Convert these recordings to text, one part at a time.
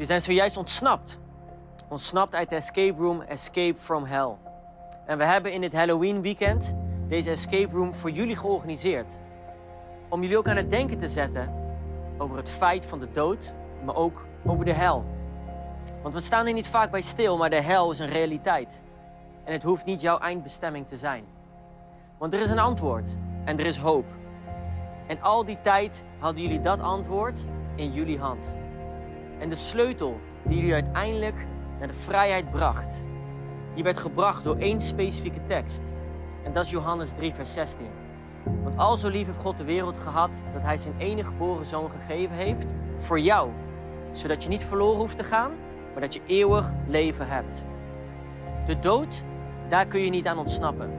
Jullie zijn zojuist ontsnapt. Ontsnapt uit de escape room Escape from Hell. En we hebben in dit Halloween weekend deze escape room voor jullie georganiseerd. Om jullie ook aan het denken te zetten over het feit van de dood, maar ook over de hel. Want we staan er niet vaak bij stil, maar de hel is een realiteit. En het hoeft niet jouw eindbestemming te zijn. Want er is een antwoord en er is hoop. En al die tijd hadden jullie dat antwoord in jullie hand. En de sleutel die jullie uiteindelijk naar de vrijheid bracht, die werd gebracht door één specifieke tekst. En dat is Johannes 3, vers 16. Want al zo lief heeft God de wereld gehad dat Hij zijn enige geboren zoon gegeven heeft voor jou. Zodat je niet verloren hoeft te gaan, maar dat je eeuwig leven hebt. De dood, daar kun je niet aan ontsnappen.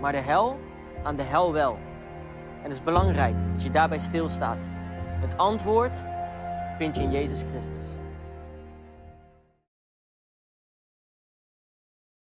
Maar de hel, aan de hel wel. En het is belangrijk dat je daarbij stilstaat. Het antwoord vind in Jezus Christus.